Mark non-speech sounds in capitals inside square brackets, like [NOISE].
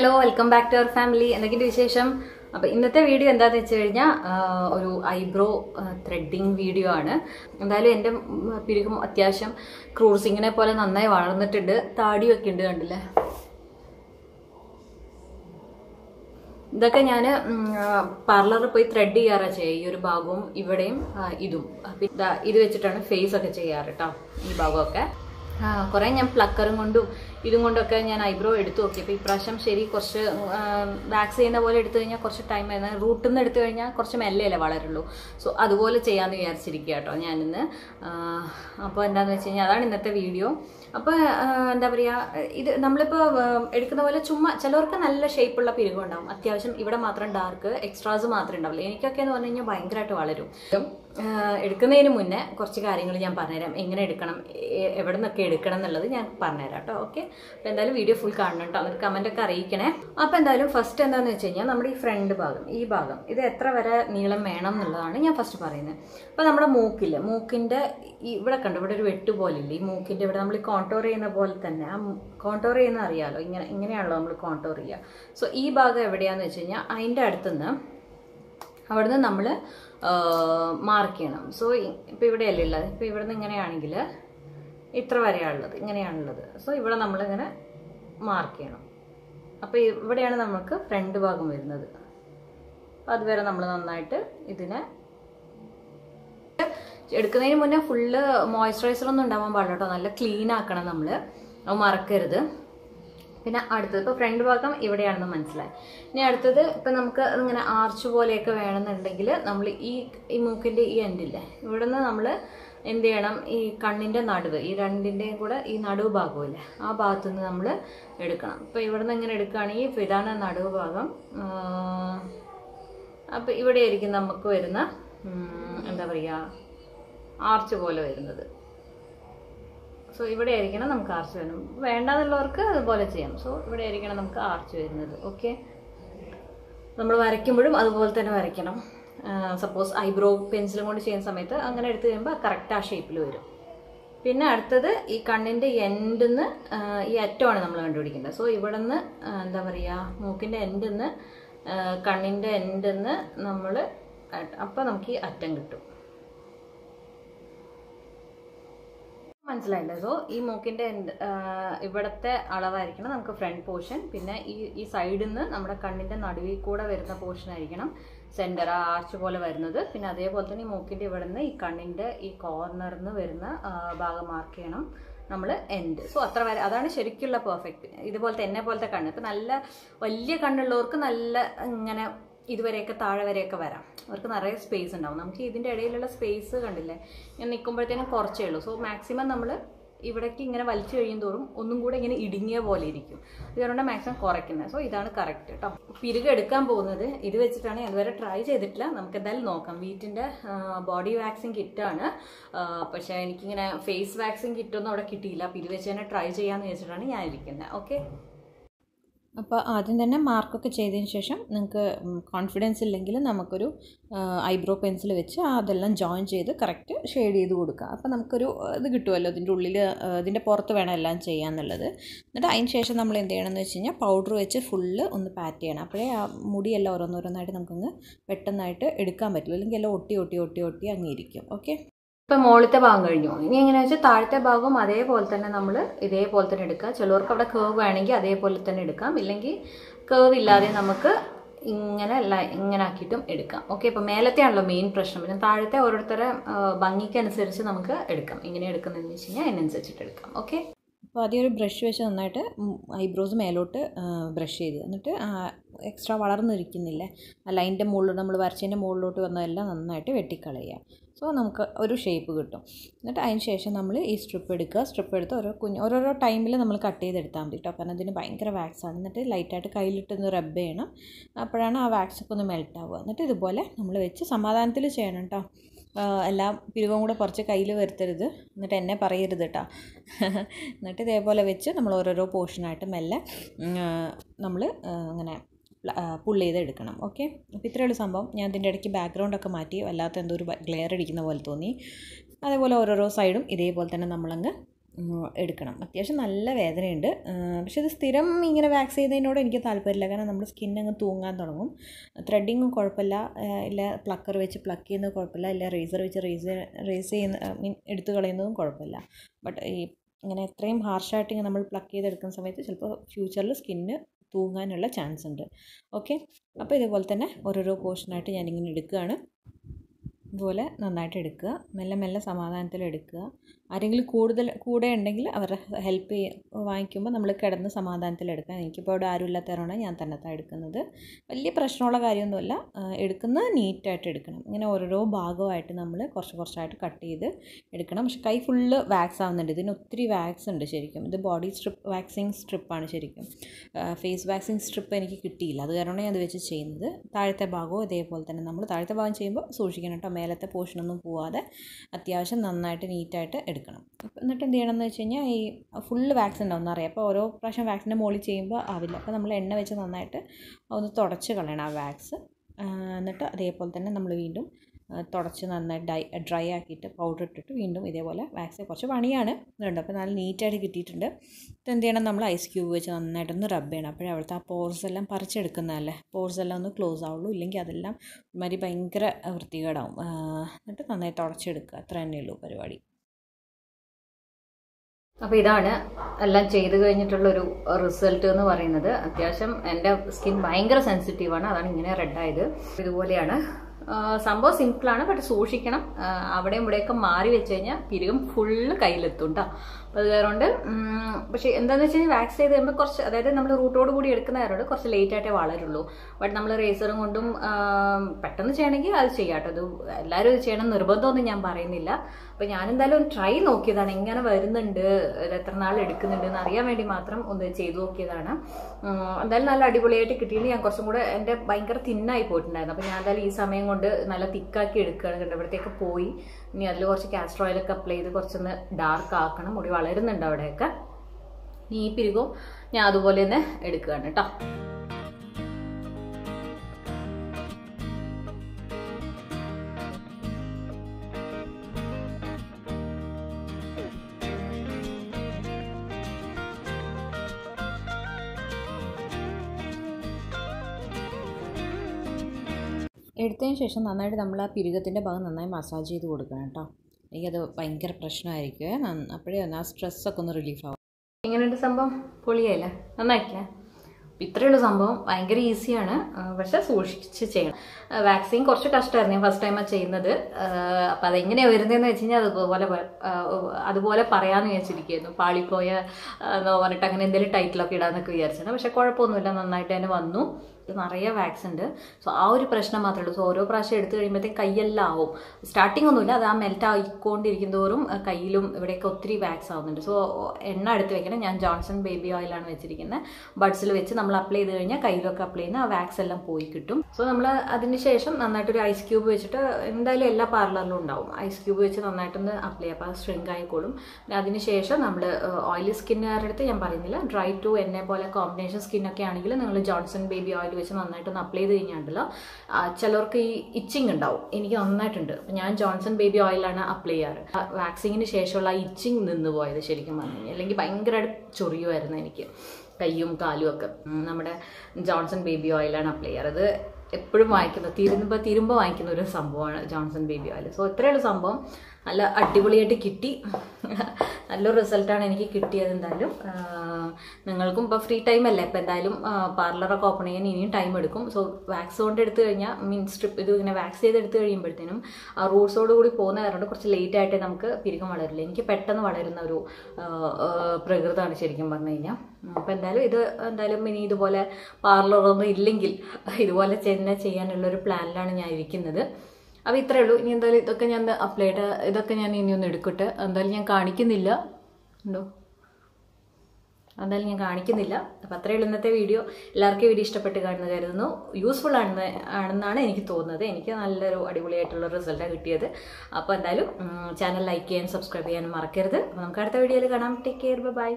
Hello welcome back to our family എന്തൊക്കെയുണ്ട് വിശേഷം? അപ്പോൾ ഇന്നത്തെ വീഡിയോ എന്താന്ന് വെച്ച് കഴിഞ്ഞാൽ ഒരു ഐബ്രോ ത്രെഡിങ് വീഡിയോ ആണ്. എന്തായാലും എന്റെ പിരികം അത്യാവശ്യം ക്രൂസിങ്ങിനെ പോലെ നന്നായി വളർന്നിട്ടുണ്ട്. താടിയൊക്കെ ഉണ്ട് കണ്ടില്ലേ? ഇതൊക്കെ ഞാൻ പാർലറിൽ പോയി ത്രെഡ് ചെയ്യാറാണ് ചെയ്യുക ഈ ഒരു ഭാഗവും ഇവിടെയും ഇതും. ഇത് വെച്ചിട്ടാണ് ഫേസ് ഒക്കെ ചെയ്യാറ് കേട്ടോ ഈ ഭാഗമൊക്കെ. കുറേ ഞാൻ പ്ലക്കറും കൊണ്ടും ഇതും കൊണ്ടൊക്കെ ഞാൻ ഐബ്രോ എടുത്തു നോക്കി. അപ്പോൾ ഇപ്രാവശ്യം ശരി കുറച്ച് വാക്സ് ചെയ്യുന്ന പോലെ എടുത്തു കഴിഞ്ഞാൽ കുറച്ച് ടൈം ആയിരുന്നു. റൂട്ടിൽ നിന്ന് എടുത്തു കഴിഞ്ഞാൽ കുറച്ച് മെല്ലെയല്ലേ വളരുള്ളൂ. സോ അതുപോലെ ചെയ്യാമെന്ന് വിചാരിച്ചിരിക്കുക കേട്ടോ ഞാനിന്ന് അപ്പോൾ എന്താണെന്ന് വെച്ച് കഴിഞ്ഞാൽ അതാണ് ഇന്നത്തെ വീഡിയോ അപ്പോൾ എന്താ പറയുക ഇത് നമ്മളിപ്പോൾ എടുക്കുന്ന പോലെ ചുമ്മാ ചിലവർക്ക് നല്ല ഷേപ്പുള്ള ഉണ്ടാവും. അത്യാവശ്യം ഇവിടെ മാത്രം ഡാർക്ക് എക്സ്ട്രാസ് മാത്രമേ ഉണ്ടാവില്ല. എനിക്കൊക്കെ എന്ന് പറഞ്ഞു കഴിഞ്ഞാൽ ഭയങ്കരമായിട്ട് വളരും. എടുക്കുന്നതിന് മുന്നേ കുറച്ച് കാര്യങ്ങൾ ഞാൻ പറഞ്ഞുതരാം. എങ്ങനെ എടുക്കണം എവിടെ നിന്നൊക്കെ എടുക്കണം എന്നുള്ളത് ഞാൻ പറഞ്ഞുതരാം കേട്ടോ. ഓക്കെ അപ്പോൾ എന്തായാലും വീഡിയോ ഫുൾ കാണണം കേട്ടോ. കമന്റ് ഒക്കെ അറിയിക്കണേ. അപ്പോൾ എന്തായാലും ഫസ്റ്റ് എന്താണെന്ന് വെച്ച് കഴിഞ്ഞാൽ നമ്മുടെ ഈ ഫ്രണ്ട് ഭാഗം ഈ ഭാഗം ഇത് എത്ര വരെ നീളം വേണം എന്നുള്ളതാണ് ഞാൻ ഫസ്റ്റ് പറയുന്നത്. അപ്പോൾ നമ്മുടെ മൂക്കിൽ മൂക്കിന്റെ ഇവിടെ കണ്ടു ഇവിടെ ഒരു വെട്ടുപോലില്ല പോലെ ഈ മൂക്കിന്റെ ഇവിടെ നമ്മൾ കോൺടോർ ചെയ്യുന്ന പോലെ തന്നെ ആ കോണ്ടോർ ചെയ്യുന്ന അറിയാമല്ലോ ഇങ്ങനെ ഇങ്ങനെയാണല്ലോ നമ്മൾ കോണ്ടോർ ചെയ്യുക. സോ ഈ ഭാഗം എവിടെയാണെന്ന് വെച്ച് കഴിഞ്ഞാൽ അതിന്റെ അടുത്തുനിന്ന് അവിടുന്ന് നമ്മൾ മാർക്ക് ചെയ്യണം. സോ ഇപ്പോൾ ഇവിടെയല്ലേ ഉള്ളത്? ഇപ്പോൾ ഇവിടുന്ന് ഇങ്ങനെയാണെങ്കിൽ ഇത്ര വരെയാണുള്ളത് ഇങ്ങനെയാണുള്ളത് സോ ഇവിടെ നമ്മളിങ്ങനെ മാർക്ക് ചെയ്യണം. അപ്പോൾ ഇവിടെയാണ് നമുക്ക് ഫ്രണ്ട് ഭാഗം വരുന്നത്. അതുവരെ നമ്മൾ നന്നായിട്ട് ഇതിനെ എടുക്കുന്നതിന് മുന്നേ ഫുള്ള് മോയ്സ്ചറൈസർ ഒന്നും ഉണ്ടാവാൻ പാടില്ല കേട്ടോ നല്ല ക്ലീൻ ആക്കണം നമ്മൾ മറക്കരുത്. പിന്നെ അടുത്തത് ഇപ്പോൾ ഫ്രണ്ട് ഭാഗം ഇവിടെയാണെന്ന് മനസ്സിലായി. ഇനി അടുത്തത് ഇപ്പം നമുക്ക് ഇങ്ങനെ ആർച്ച് പോലെയൊക്കെ വേണമെന്നുണ്ടെങ്കിൽ നമ്മൾ ഈ ഈ മൂക്കിന്റെ ഈ എൻഡില്ലേ ഇവിടെ നിന്ന് നമ്മൾ എന്ത് ചെയ്യണം? ഈ കണ്ണിന്റെ നടുവ് ഈ രണ്ടിന്റെയും കൂടെ ഈ നടുവ് ഭാഗമില്ലേ ആ ഭാഗത്തു നിന്ന് നമ്മൾ എടുക്കണം. ഇപ്പോൾ ഇവിടെ നിന്ന് ഇങ്ങനെ എടുക്കുകയാണെങ്കിൽ ഇപ്പോൾ ഇതാണ് നടുവ് ഭാഗം അപ്പോൾ ഇവിടെ ആയിരിക്കും നമുക്ക് വരുന്ന എന്താ പറയുക ആർച്ച് പോലെ വരുന്നത്. സോ ഇവിടെ ആയിരിക്കണം നമുക്ക് ആർച്ച് വരുന്നത്. വേണ്ടാന്നുള്ളവർക്ക് അതുപോലെ ചെയ്യാം. സോ ഇവിടെ ആയിരിക്കണം നമുക്ക് ആർച്ച് വരുന്നത്. ഓക്കെ നമ്മൾ വരയ്ക്കുമ്പോഴും അതുപോലെ തന്നെ വരയ്ക്കണം. സപ്പോസ് ഐബ്രോ പെൻസിലും കൊണ്ട് ചെയ്യുന്ന സമയത്ത് അങ്ങനെ എടുത്തു കഴിയുമ്പോൾ കറക്റ്റ് ആ ഷേപ്പിൽ വരും. പിന്നെ അടുത്തത് ഈ കണ്ണിന്റെ എൻഡിൽ നിന്ന് ഈ അറ്റമാണ് നമ്മൾ കണ്ടുപിടിക്കേണ്ടത് സോ ഇവിടെ നിന്ന് എന്താ പറയുക മൂക്കിന്റെ എൻഡിൽ നിന്ന് കണ്ണിന്റെ എൻഡിൽ നിന്ന് നമ്മൾ അപ്പോൾ നമുക്ക് ഈ അറ്റം കിട്ടും. മനസ്സിലായില്ലേ. സോ ഈ മൂക്കിന്റെ ഇവിടുത്തെ അളവായിരിക്കണം നമുക്ക് ഫ്രണ്ട് പോർഷൻ പിന്നെ ഈ ഈ സൈഡിൽ നിന്ന് നമ്മുടെ കണ്ണിന്റെ നടുവിൽ കൂടെ വരുന്ന പോർഷൻ ആയിരിക്കണം സെന്റർ ആ ആർച്ച് പോലെ വരുന്നത്. പിന്നെ അതേപോലെ തന്നെ ഈ മൂക്കിന്റെ ഇവിടെ നിന്ന് ഈ കണ്ണിന്റെ ഈ കോർണറിൽ നിന്ന് വരുന്ന ഭാഗം മാർക്ക് ചെയ്യണം നമ്മൾ എൻഡ് സോ അത്ര വരെ അതാണ് ശരിക്കുള്ള പെർഫെക്റ്റ് ഇതുപോലത്തെ എന്നെ പോലത്തെ കണ്ണ്. ഇപ്പം നല്ല വലിയ കണ്ണുള്ളവർക്ക് നല്ല ഇങ്ങനെ ഇതുവരെയൊക്കെ താഴെ വരെയൊക്കെ വരാം. അവർക്ക് നിറയെ സ്പേസ് ഉണ്ടാവും. നമുക്ക് ഇതിന്റെ ഇടയിലുള്ള സ്പേസ് കണ്ടില്ലേ? ഞാൻ നിൽക്കുമ്പോഴത്തേനും കുറച്ചേ ഉള്ളൂ. സോ മാക്സിമം നമ്മൾ ഇവിടേക്ക് ഇങ്ങനെ വലിച്ചു കഴിയും തോറും ഒന്നും കൂടെ ഇങ്ങനെ ഇടുങ്ങിയ പോലെ ഇരിക്കും. ഇതുകൊണ്ട് മാക്സിമം കുറയ്ക്കുന്നത്. സോ ഇതാണ് കറക്റ്റ് കേട്ടോ പിരുക എടുക്കാൻ പോകുന്നത് ഇത് വെച്ചിട്ടാണ് ഇതുവരെ ട്രൈ ചെയ്തിട്ടില്ല. നമുക്ക് എന്തായാലും നോക്കാം. വീട്ടിന്റെ ബോഡി വാക്സിൻ കിറ്റാണ് പക്ഷേ എനിക്കിങ്ങനെ ഫേസ് വാക്സിൻ കിറ്റൊന്നും അവിടെ കിട്ടിയില്ല. പിരുവെച്ച് തന്നെ ട്രൈ ചെയ്യാമെന്ന് വെച്ചിട്ടാണ് ഞാൻ ഇരിക്കുന്നത്. ഓക്കെ അപ്പോൾ ആദ്യം തന്നെ മാർക്കൊക്കെ ചെയ്തതിന് ശേഷം നിങ്ങൾക്ക് കോൺഫിഡൻസ് ഇല്ലെങ്കിൽ നമുക്കൊരു ഐബ്രോ പെൻസിൽ വെച്ച് അതെല്ലാം ജോയിൻ ചെയ്ത് കറക്റ്റ് ഷെയ്ഡ് ചെയ്ത് കൊടുക്കുക അപ്പോൾ നമുക്കൊരു ഇത് കിട്ടുമല്ലോ ഇതിന്റെ ഉള്ളിൽ ഇതിന്റെ പുറത്ത് വേണം എല്ലാം ചെയ്യാമെന്നുള്ളത് എന്നിട്ട് അതിന് ശേഷം നമ്മൾ എന്ത് ചെയ്യണമെന്ന് വെച്ച് കഴിഞ്ഞാൽ പൗഡർ വെച്ച് ഫുള്ള് ഒന്ന് പാറ്റ് ചെയ്യണം. അപ്പോഴേ ആ മുടിയെല്ലാം ഓരോന്നോരോന്നായിട്ട് നമുക്കങ്ങ് പെട്ടെന്നായിട്ട് എടുക്കാൻ പറ്റുള്ളൂ. അല്ലെങ്കിൽ എല്ലാം ഒട്ടി ഒട്ടി ഒട്ടി ഒട്ടി അങ്ങ് ഇരിക്കും. ഓക്കെ ഇപ്പം മുകളിലത്തെ ഭാഗം കഴിഞ്ഞു? ഇനി എങ്ങനെയാണെന്ന് വെച്ചാൽ താഴത്തെ ഭാഗവും അതേപോലെ തന്നെ നമ്മൾ ഇതേപോലെ തന്നെ എടുക്കുക ചിലവർക്ക് അവിടെ കേവ് വേണമെങ്കിൽ അതേപോലെ തന്നെ എടുക്കാം. ഇല്ലെങ്കിൽ കേവ് ഇല്ലാതെ നമുക്ക് ഇങ്ങനെ ഇങ്ങനെ ആക്കിയിട്ടും എടുക്കാം. ഓക്കെ ഇപ്പം മേലത്തെ ആണല്ലോ മെയിൻ പ്രശ്നം. പിന്നെ താഴത്തെ ഓരോരുത്തരെ ഭംഗിക്കനുസരിച്ച് നമുക്ക് എടുക്കാം. ഇങ്ങനെ എടുക്കുന്നതെന്ന് വെച്ച് കഴിഞ്ഞാൽ അതിനനുസരിച്ചിട്ട് എടുക്കാം. ഓക്കെ അപ്പോൾ ആദ്യം ഒരു ബ്രഷ് വെച്ച് നന്നായിട്ട് ഐബ്രോസ് മേലോട്ട് ബ്രഷ് ചെയ്ത്. എന്നിട്ട് എക്സ്ട്രാ വളർന്നിരിക്കുന്നില്ലേ? ആ ലൈന്റെ മുകളിൽ നമ്മൾ വരച്ചതിന്റെ മുകളിലോട്ട് വന്നതെല്ലാം നന്നായിട്ട് വെട്ടിക്കളയുക. സോ നമുക്ക് ഒരു ഷേപ്പ് കിട്ടും. എന്നിട്ട് അതിന് ശേഷം നമ്മൾ ഈ സ്ട്രിപ്പ് എടുക്കുക. സ്ട്രിപ്പ് എടുത്ത് ഓരോ കുഞ്ഞ് ഓരോരോ ടൈമിൽ നമ്മൾ കട്ട് ചെയ്തെടുത്താൽ മതി കേട്ടോ കാരണം ഇതിന് ഭയങ്കര വാക്സ് ആണ്. എന്നിട്ട് ലൈറ്റായിട്ട് കയ്യിലിട്ടൊന്ന് റബ് ചെയ്യണം. അപ്പോഴാണ് ആ വാക്സ് ഒക്കെ ഒന്ന് മെൽറ്റ് ആവുക. എന്നിട്ട് ഇതുപോലെ നമ്മൾ വെച്ച് സമാധാനത്തിൽ ചെയ്യണം കേട്ടോ എല്ലാം പിരിവും കൂടെ കുറച്ച് കയ്യിൽ വരുത്തരുത്. എന്നിട്ട് എന്നെ പറയരുത് കേട്ടോ [LAUGHS] എന്നിട്ട് ഇതേപോലെ വെച്ച് നമ്മൾ ഓരോരോ പോർഷനായിട്ട് മെല്ലെ നമ്മൾ അങ്ങനെ പുള്ള് ചെയ്ത് എടുക്കണം ഓക്കെ അപ്പോൾ ഇത്രയേ ഉള്ളൂ സംഭവം. ഞാൻ ഇതിന്റെ ഇടയ്ക്ക് ബാക്ക്ഗ്രൗണ്ടൊക്കെ മാറ്റി വല്ലാത്ത എന്തോ ഒരു ഗ്ലെയർ അടിക്കുന്ന പോലെ തോന്നി. അതേപോലെ ഓരോരോ സൈഡും ഇതേപോലെ തന്നെ നമ്മളങ്ങ് എടുക്കണം. അത്യാവശ്യം നല്ല വേദനയുണ്ട്. പക്ഷേ ഇത് സ്ഥിരം ഇങ്ങനെ വാക്സ് ചെയ്യുന്നതിനോട് എനിക്ക് താല്പര്യമില്ല. കാരണം നമ്മുടെ സ്കിൻ അങ്ങ് തൂങ്ങാൻ തുടങ്ങും. ത്രെഡിങ്ങും കുഴപ്പമില്ല. ഇല്ല പ്ലക്കർ വെച്ച് പ്ലക്ക് ചെയ്യുന്നത് കുഴപ്പമില്ല. ഇല്ല റേസർ വെച്ച് റേസ് റേസ് ചെയ്യുന്ന മീൻ എടുത്തു കളയുന്നതും കുഴപ്പമില്ല. ബട്ട് ഈ ഇങ്ങനെ എത്രയും ഹാർഷായിട്ട് ഇങ്ങനെ നമ്മൾ പ്ലക്ക് ചെയ്തെടുക്കുന്ന സമയത്ത് ചിലപ്പോൾ ഫ്യൂച്ചറിൽ സ്കിന്ന് തൂങ്ങാനുള്ള ചാൻസ് ഉണ്ട് ഓക്കെ? അപ്പോൾ ഇതുപോലെ തന്നെ ഓരോരോ പോർഷനായിട്ട് ഞാനിങ്ങനെ എടുക്കുകയാണ്. ഇതുപോലെ നന്നായിട്ട് എടുക്കുക. മെല്ലെ മെല്ലെ സമാധാനത്തിൽ എടുക്കുക. ആരെങ്കിലും കൂടുതൽ കൂടെ ഉണ്ടെങ്കിൽ അവരുടെ ഹെൽപ്പ് വാങ്ങിക്കുമ്പോൾ നമ്മൾ കിടന്ന് സമാധാനത്തിൽ എടുക്കാം എനിക്കിപ്പോൾ അവിടെ ആരും ഇല്ലാത്തവരാണ് ഞാൻ തന്നെത്താണ് എടുക്കുന്നത്. വലിയ പ്രശ്നമുള്ള കാര്യമൊന്നുമല്ല. എടുക്കുന്നത് നീറ്റായിട്ട് എടുക്കണം. ഇങ്ങനെ ഓരോരോ ഭാഗമായിട്ട് നമ്മൾ കുറച്ച് കുറച്ചായിട്ട് കട്ട് ചെയ്ത് എടുക്കണം. പക്ഷെ കൈ ഫുള്ള് വാക്സ് ആവുന്നുണ്ട്. ഇതിന് ഒത്തിരി വാക്സ് ഉണ്ട് ശരിക്കും. ഇത് ബോഡി സ്ട്രിപ്പ് വാക്സിങ് സ്ട്രിപ്പാണ് ശരിക്കും. ഫേസ് വാക്സിങ് സ്ട്രിപ്പ് എനിക്ക് കിട്ടിയില്ല. അത് കാരണമാണ് ഞാൻ അത് വെച്ച് ചെയ്യുന്നത്. താഴത്തെ ഭാഗവും ഇതേപോലെ തന്നെ. നമ്മൾ താഴത്തെ ഭാഗം ചെയ്യുമ്പോൾ സൂക്ഷിക്കണം കേട്ടോ. മേലത്തെ പോർഷനൊന്നും പോവാതെ അത്യാവശ്യം നന്നായിട്ട് നീറ്റായിട്ട് എടുക്കണം. എന്നിട്ട് എന്ത് ചെയ്യണം എന്ന് വെച്ച് കഴിഞ്ഞാൽ ഈ ഫുള്ള് വാക്സിൻ ഉണ്ടാവും അറിയാം അപ്പോൾ ഓരോ പ്രാവശ്യം വാക്സിന്റെ മുകളിൽ ചെയ്യുമ്പോൾ ആവില്ല. അപ്പോൾ നമ്മൾ എണ്ണ വെച്ച് നന്നായിട്ട് ഒന്ന് തുടച്ച് കളയണം ആ വാക്സ് എന്നിട്ട് അതേപോലെ തന്നെ നമ്മൾ വീണ്ടും തുടച്ച് നന്നായി ഡൈ ഡ്രൈ ആക്കിയിട്ട് പൗഡർ ഇട്ടിട്ട് വീണ്ടും ഇതേപോലെ വാക്സ് കുറച്ച് പണിയാണ്. ഇതുണ്ട്. അപ്പോൾ നല്ല നീറ്റായിട്ട് കിട്ടിയിട്ടുണ്ട്. ഇത് എന്ത് ചെയ്യണം? നമ്മൾ ഐസ് ക്യൂബ് വെച്ച് നന്നായിട്ടൊന്ന് റബ് ചെയ്യണം. അപ്പോഴേ അവിടുത്തെ ആ പോർസ് എല്ലാം പറിച്ചെടുക്കുന്നതല്ലേ പോർസ് എല്ലാം ഒന്ന് ക്ലോസ് ആവുള്ളൂ. ഇല്ലെങ്കിൽ അതെല്ലാം ഒരുമാതിരി ഭയങ്കര വൃത്തികേടാവും. എന്നിട്ട് നന്നായി തുടച്ചെടുക്കുക. അത്ര തന്നെയുള്ളൂ പരിപാടി. അപ്പോൾ ഇതാണ് എല്ലാം ചെയ്ത് കഴിഞ്ഞിട്ടുള്ളൊരു റിസൾട്ട് എന്ന് പറയുന്നത്. അത്യാവശ്യം എന്റെ സ്കിൻ ഭയങ്കര സെൻസിറ്റീവാണ് അതാണ് ഇങ്ങനെ റെഡ് ആയത്. ഇതുപോലെയാണ്. സംഭവം സിമ്പിളാണ് പക്ഷെ സൂക്ഷിക്കണം. അവിടെ അവിടെയും ഇവിടെയൊക്കെ മാറി വെച്ച് കഴിഞ്ഞാൽ പിരികം ഫുള്ള് കയ്യിലെത്തും കേട്ടോ അപ്പോൾ അത് കാരണം പക്ഷേ എന്താണെന്ന് വെച്ച് കഴിഞ്ഞാൽ വാക്സ് ചെയ്ത് കഴിയുമ്പോൾ കുറച്ച് അതായത് നമ്മൾ റൂട്ടോട് കൂടി എടുക്കുന്ന കാരോട് കുറച്ച് ലേറ്റ് ആയിട്ടേ വളരുള്ളൂ. ബട്ട് നമ്മൾ റേസറും കൊണ്ടും പെട്ടെന്ന് ചെയ്യണമെങ്കിൽ അത് ചെയ്യാം കേട്ടോ അത് എല്ലാവരും ചെയ്യണം നിർബന്ധമൊന്നും ഞാൻ പറയുന്നില്ല. അപ്പോൾ ഞാൻ എന്തായാലും ഒന്ന് ട്രൈ നോക്കിയതാണ്. എങ്ങനെ വരുന്നുണ്ട്? എത്ര നാൾ എടുക്കുന്നുണ്ട് എന്ന് അറിയാൻ വേണ്ടി മാത്രം ഒന്ന് ചെയ്തു നോക്കിയതാണ്. എന്തായാലും നല്ല അടിപൊളിയായിട്ട് കിട്ടിയിട്ട് ഞാൻ കുറച്ചും കൂടെ എന്റെ ഭയങ്കര തിന്നായി പോയിട്ടുണ്ടായിരുന്നു. അപ്പൊ ഞാൻ എന്തായാലും ഈ സമയം കൊണ്ട് നല്ല തിക്കാക്കി എടുക്കുകയാണ് കണ്ടപ്പോഴത്തേക്ക് പോയി. ഇനി അതിൽ കുറച്ച് കാസ്റ്റർ ഒക്കെ അപ്ലൈ ചെയ്ത് കുറച്ചൊന്ന് ഡാർക്ക് ആക്കണം. മുടി വളരുന്നുണ്ട് അവിടെയൊക്കെ. ഇനി ഈ പിരികവും ഞാൻ അതുപോലെ തന്നെ എടുക്കുകയാണ് കേട്ടോ. എടുത്തതിന് ശേഷം നന്നായിട്ട് നമ്മൾ ആ പിരുകത്തിന്റെ ഭാഗം നന്നായി മസാജ് ചെയ്ത് കൊടുക്കണം കേട്ടോ. എനിക്കത് ഭയങ്കര പ്രശ്നമായിരിക്കുമേ അപ്പോഴേ ആ സ്ട്രെസ്സൊക്കെ ഒന്ന് റിലീഫ് ആവും. സംഭവം? പൊളിയായില്ലേ നന്നായിട്ടില്ലേ? ഇത്രയുള്ള സംഭവം. ഭയങ്കര ഈസിയാണ് പക്ഷെ സൂക്ഷിച്ച് ചെയ്യണം. വാക്സിൻ കുറച്ച് കഷ്ടമായിരുന്നു ഞാൻ ഫസ്റ്റ് ടൈമാണ് ചെയ്യുന്നത്. അപ്പം അതെങ്ങനെയാണ് വരുന്നതെന്ന് വെച്ച് കഴിഞ്ഞാൽ അതുപോലെ അതുപോലെ പറയാമെന്ന് വിചാരിച്ചിരിക്കുന്നു. പാളിപ്പോയ എന്ന് പറഞ്ഞിട്ട് അങ്ങനെ എന്തെങ്കിലും ടൈറ്റിലൊക്കെ ഇടാന്നൊക്കെ വിചാരിച്ചാണ് പക്ഷെ കുഴപ്പമൊന്നുമില്ല. നന്നായിട്ട് തന്നെ വന്നു. ഇത് നിറയെ വാക്സ് ഉണ്ട്. സോ ആ ഒരു പ്രശ്നം മാത്രമേ ഉള്ളൂ. സോ ഓരോ പ്രാവശ്യം എടുത്തു കഴിയുമ്പോഴത്തേക്കും കൈയെല്ലാം ആവും. സ്റ്റാർട്ടിംഗ് ഒന്നുമില്ല. അത് ആ മെൽറ്റ് ആയിക്കൊണ്ടിരിക്കും തോറും കയ്യിലും ഇവിടെയൊക്കെ ഒത്തിരി വാക്സ് ആവുന്നുണ്ട്. സോ എണ്ണ എടുത്ത് വെക്കണം. ഞാൻ ജോൺസൺ ബേബി ഓയിലാണ് വെച്ചിരിക്കുന്നത് ബഡ്സിൽ വെച്ച് നമ്മൾ അപ്ലൈ ചെയ്ത് കഴിഞ്ഞാൽ കയ്യിലൊക്കെ അപ്ലൈ ചെയ്യുന്ന ആ വാക്സ് എല്ലാം പോയി കിട്ടും. സോ നമ്മൾ അതിന് ശേഷം നന്നായിട്ടൊരു ഐസ് ക്യൂബ് വെച്ചിട്ട് എന്തായാലും എല്ലാ പാർലറിലും ഉണ്ടാവും. ഐസ് ക്യൂബ് വെച്ച് നന്നായിട്ടൊന്ന് അപ്ലൈ ചെയ്യാം അപ്പോൾ സ്ട്രിങ് ആയിക്കോളും. പിന്നെ അതിന് ശേഷം നമ്മൾ ഓയിലി സ്കിന്നുകാരുടെ അടുത്ത് ഞാൻ പറയുന്നില്ല. ഡ്രൈ ടു എന്നെ പോലെ കോമ്പിനേഷൻ സ്കിന്നൊക്കെ ആണെങ്കിൽ നിങ്ങൾ ജോൺസൺ ബേബി ഓയിൽ വെച്ച് നന്നായിട്ടൊന്ന് അപ്ലൈ ചെയ്ത് കഴിഞ്ഞാണ്ടല്ലോ ചിലർക്ക് ഈ ഇച്ചിങ് ഉണ്ടാവും. എനിക്ക് നന്നായിട്ടുണ്ട്. ഞാൻ ജോൺസൺ ബേബി ഓയിലാണ് അപ്ലൈ ചെയ്യാറ്. വാക്സിങ്ങിന് ശേഷമുള്ള ആ ഇച്ചിങ് നിന്ന് പോയത് ശരിക്കും പറഞ്ഞു കഴിഞ്ഞാൽ. അല്ലെങ്കിൽ ഭയങ്കരമായിട്ട് ചൊറിയുമായിരുന്നു എനിക്ക്. കയ്യും കാലും ഒക്കെ. നമ്മുടെ ജോൺസൺ ബേബി ഓയിലാണ് അപ്ലൈ ചെയ്യാറ്. അത് എപ്പോഴും വായിക്കുന്ന തീരുമ്പോൾ തീരുമ്പോൾ വാങ്ങിക്കുന്ന ഒരു സംഭവമാണ് ജോൺസൺ ബേബി ഓയിൽ. സോ ഇത്രയുള്ള സംഭവം നല്ല അടിപൊളിയായിട്ട് കിട്ടി. നല്ലൊരു റിസൾട്ടാണ് എനിക്ക് കിട്ടിയത് എന്തായാലും. നിങ്ങൾക്കും ഇപ്പോൾ ഫ്രീ ടൈം അല്ലേ? ഇപ്പോൾ എന്തായാലും പാർലറൊക്കെ ഓപ്പൺ ചെയ്യാൻ ഇനിയും ടൈം എടുക്കും. സോ വാക്സ് കൊണ്ട് എടുത്തു കഴിഞ്ഞാൽ മീൻ സ്ട്രിപ്പ് ഇത് ഇങ്ങനെ വാക്സ് ചെയ്ത് എടുത്തു കഴിയുമ്പോഴത്തേനും ആ റൂട്ട്സോട് കൂടി പോകുന്ന കാരണം കുറച്ച് ലേറ്റ് ആയിട്ടേ നമുക്ക് പിരികം വളരില്ല. എനിക്ക് പെട്ടെന്ന് വളരുന്ന ഒരു പ്രകൃതമാണ് ശരിക്കും പറഞ്ഞു കഴിഞ്ഞാൽ അപ്പോൾ എന്തായാലും ഇത് എന്തായാലും ഇനി ഇതുപോലെ പാർലറൊന്നും ഇല്ലെങ്കിൽ ഇതുപോലെ തന്നെ ചെയ്യാനുള്ളൊരു പ്ലാനിലാണ് ഞാൻ ഇരിക്കുന്നത്. അപ്പോൾ ഇത്രയേ ഉള്ളൂ. ഇനി എന്തായാലും ഇതൊക്കെ ഞാൻ അപ്ലൈ ചെയ്ത ഇതൊക്കെ ഞാൻ ഇനി ഒന്ന് എടുക്കട്ടെ. എന്തായാലും ഞാൻ കാണിക്കുന്നില്ല. ഉണ്ടോ? എന്തായാലും ഞാൻ കാണിക്കുന്നില്ല. അപ്പോൾ അത്രയേ ഉള്ളൂ ഇന്നത്തെ വീഡിയോ. എല്ലാവർക്കും വീഡിയോ ഇഷ്ടപ്പെട്ട് കാണുന്ന കരുതുന്നു. യൂസ്ഫുൾ ആണെന്ന് ആണെന്നാണ് എനിക്ക് തോന്നുന്നത്. എനിക്ക് നല്ലൊരു അടിപൊളിയായിട്ടുള്ള റിസൾട്ടാണ് കിട്ടിയത്. അപ്പോൾ എന്തായാലും ചാനൽ ലൈക്ക് ചെയ്യാനും സബ്സ്ക്രൈബ് ചെയ്യാനും മറക്കരുത്. അപ്പോൾ നമുക്ക് അടുത്ത വീഡിയോയിൽ കാണാം. Take care bye